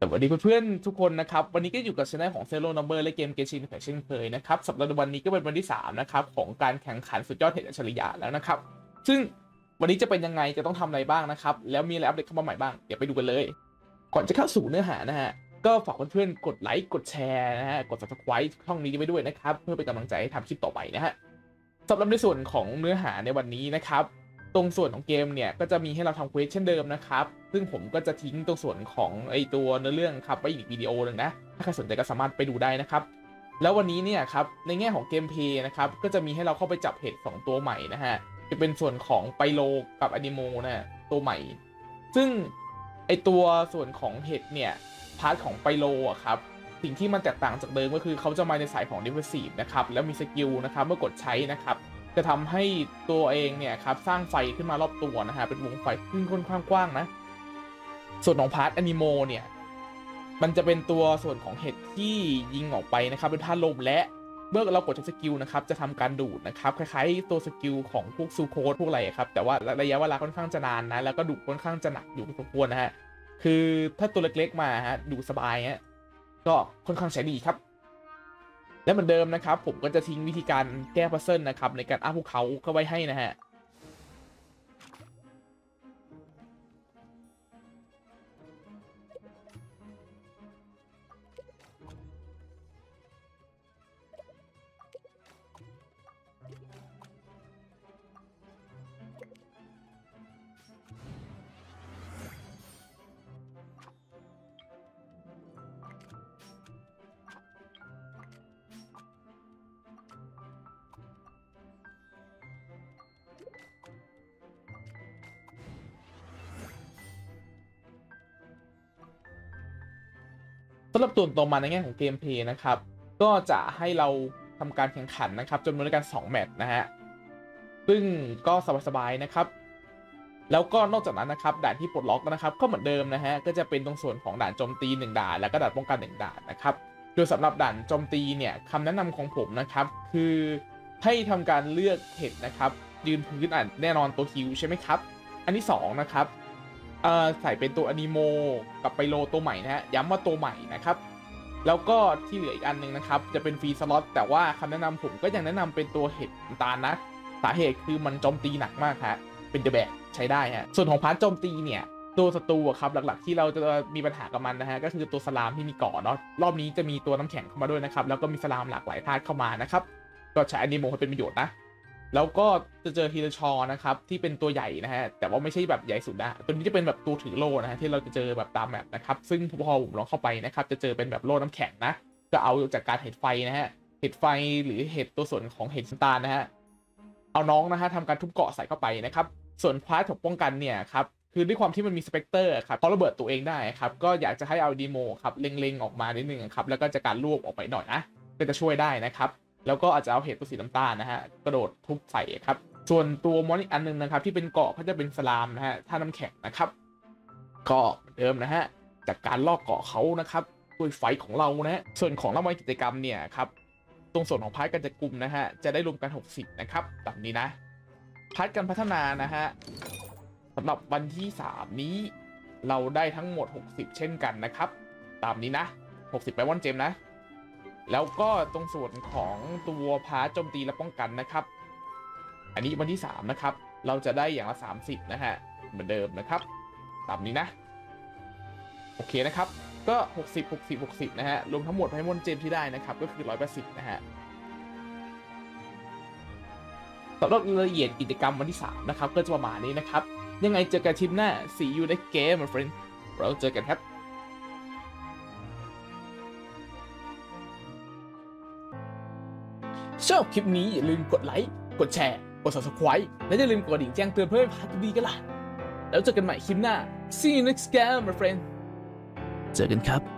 สวัสดีเพื่อนๆทุกคนนะครับ วันนี้ก็อยู่กับช anel ของ Zero Number และเกม Genshin Impact เช่นเคยนะครับสำหรับวันนี้ก็เป็นวันที่3นะครับของการแข่งขันสุดยอดเห็ดอัจฉริยะแล้วนะครับ ซึ่งวันนี้จะเป็นยังไงจะต้องทำอะไรบ้างนะครับ แล้วมีอะไรอัปเดตเข้ามาใหม่บ้าง เดี๋ยวไปดูกันเลย ก่อนจะเข้าสู่เนื้อหานะฮะ ก็ฝากเพื่อนๆกดไลค์กดแชร์นะฮะกด subscribe ช่องนี้ไว้ด้วยนะครับ เพื่อเป็นกำลังใจให้ทำคลิปต่อไปนะฮะสำหรับในส่วนของเนื้อหาในวันนี้นะครับ ตรงส่วนของเกมเนี่ยก็จะมีให้เราทำ quest เช่นเดิมนะครับ ซึ่งผมก็จะทิ้งตรงส่วนของไอตัวเนื้อเรื่องครับไว้อีกวิดีโอหนึ่งนะ ถ้าใครสนใจก็สามารถไปดูได้นะครับ แล้ววันนี้เนี่ยครับในแง่ของ gameplay นะครับก็จะมีให้เราเข้าไปจับเห็ดสองตัวใหม่นะฮะจะเป็นส่วนของ Pyro กับ Anemo นะฮะตัวใหม่ ซึ่งไอตัวส่วนของเห็ดเนี่ย part ของ Pyro อะครับสิ่งที่มันแตกต่างจากเดิมก็คือเขาจะมาในสายของ defensive นะครับแล้วมี skill นะครับเมื่อกดใช้นะครับ จะทำให้ตัวเองเนี่ยครับสร้างไฟขึ้นมารอบตัวนะฮะเป็นวงไฟขึ้นค่อนข้างกว้างนะ ส่วนของ part Anemo เนี่ยมันจะเป็นตัวส่วนของเห็ดที่ยิงออกไปนะครับเป็นธาตุลมและเมื่อเรากดใช้ skill นะครับจะทำการดูดนะครับคล้ายๆตัว skill ของพวก Sucrose พวกอะไรครับแต่ว่าระยะเวลาค่อนข้างจะนานนะแล้วก็ดูดค่อนข้างจะหนักอยู่พอสมควรนะฮะคือถ้าตัวเล็กๆมาฮะดูสบายฮะก็ค่อนข้างใช้ดีครับ และเหมือนเดิมนะครับผมก็จะทิ้งวิธีการแก้พัซเซิลนะครับในการอ้าภูเขาเข้าไว้ให้นะฮะำหรับตัวต่อมาในแง่ของเกมเพลย์นะครับ ก็จะให้เราทำการแข่งขันนะครับจำนวนด้วยกัน2แมตช์นะฮะซึ่งก็สบายๆนะครับ แล้วก็นอกจากนั้นนะครับด่านที่ปลดล็อกนะครับ ก็เหมือนเดิมนะฮะก็จะเป็นตรงส่วนของด่านโจมตี 1 ด่าน แล้วก็ด่านป้องกัน 1 ด่านนะครับโดยสำหรับด่านโจมตีเนี่ยคำแนะนำของผมนะครับ คือให้ทำการเลือกเห็ดนะครับ ยืนพื้นอะแน่นอนตัวฮิวใช่ไหมครับ อันที่สองนะครับ เอ่อใส่เป็นตัว Anemo กับ Pyro ตัวใหม่นะฮะย้ำว่าตัวใหม่นะครับ แล้วก็ที่เหลืออีกอันหนึงนะครับ จะเป็น free slot แต่ว่าคำแนะนำผมก็ยังแนะนำเป็นตัวเห็ดตาลนะ สาเหตุคือมันโจมตีหนักมากฮะเป็นเดอะแบกใช้ได้ฮะส่วนของ part โจมตีเนี่ยตัวศัตรูอะครับหลักๆที่เราจะมีปัญหากับมันนะฮะก็คือตัว slime ที่มีเกราะเนาะรอบนี้จะมีตัวน้ำแข็งเข้ามาด้วยนะครับแล้วก็มี slime หลากหลายธาตุเข้ามานะครับก็ใช้ Anemo ให้เป็นประโยชน์นะ แล้วก็จะเจอ Hilichurl นะครับ ที่เป็นตัวใหญ่นะฮะ แต่ว่าไม่ใช่แบบใหญ่สุดนะตัวนี้จะเป็นแบบตัวถือโล่นะฮะที่เราจะเจอแบบตาม map นะครับ ซึ่งพอผมลองเข้าไปนะครับ จะเจอเป็นแบบโล่น้ำแข็งนะ ก็เอาจัดการเห็ดไฟนะฮะ เห็ดไฟหรือเห็ดตัวส่วนของเห็ดสตานะฮะ เอาน้องนะฮะทำการทุบเกราะใส่เข้าไปนะครับ ส่วน part ของป้องกันเนี่ยครับคือด้วยความที่มันมี Specter ครับเขาระเบิดตัวเองได้ครับ ก็อยากจะให้เอา Anemo ครับเล็งๆออกมานิดนึงครับ แล้วก็จัดการรวบออกไปหน่อยนะก็จะช่วยได้นะครับ แล้วก็อาจจะเอาเห็ดตัวสีน้ำตาลนะฮะกระโดดทุบใส่ครับ ส่วนตัวมอนอีกอันหนึงนะครับ ที่เป็นเกราะก็จะเป็น slime นะฮะธาตุน้ำแข็งนะครับก็เหมือนเดิมนะฮะจัดการลอกเกราะเขานะครับด้วยไฟของเรานะฮะส่วนของรางวัลกิจกรรมเนี่ยครับตรงส่วนของ part การจัดกลุ่มนะฮะจะได้รวมกัน 60 นะครับแบบนี้นะ part การพัฒนานะฮะสำหรับวันที่ 3 นี้เราได้ทั้งหมด 60 เช่นกันนะครับ ตามนี้นะ 60ไปวอนเจมนะ แล้วก็ตรงส่วนของตัวพาร์ทโจมตีและป้องกันนะครับ อันนี้วันที่ 3 นะครับ เราจะได้อย่างละ 30 นะฮะ เหมือนเดิมนะครับตามนี้นะ โอเคนะครับ ก็ 60 60 60 นะฮะ รวมทั้งหมดให้มอนเจมที่ได้นะครับ ก็คือ 180 นะฮะสำหรับรายละเอียดกิจกรรมวันที่ 3 นะครับ ก็จะประมาณนี้นะครับ ยังไงเจอกันทิปหน้า see you next game my friend เราเจอกันครับ ชอบคลิปนี้อย่าลืมกดไลค์ กดแชร์ กด subscribe และอย่าลืมกดกระดิ่งแจ้งเตือนเพื่อไม่พลาดคลิปดีกันล่ะ แล้วเจอกันใหม่คลิปหน้า see you next game my friend เจอกันครับ